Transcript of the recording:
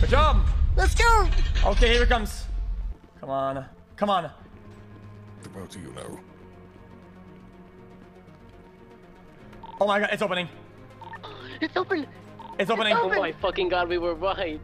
Good job. Let's go. Okay, here it comes. Come on. Come on. The About you know. Oh my god, it's opening. It's open. It's opening. Oh my fucking god, we were right.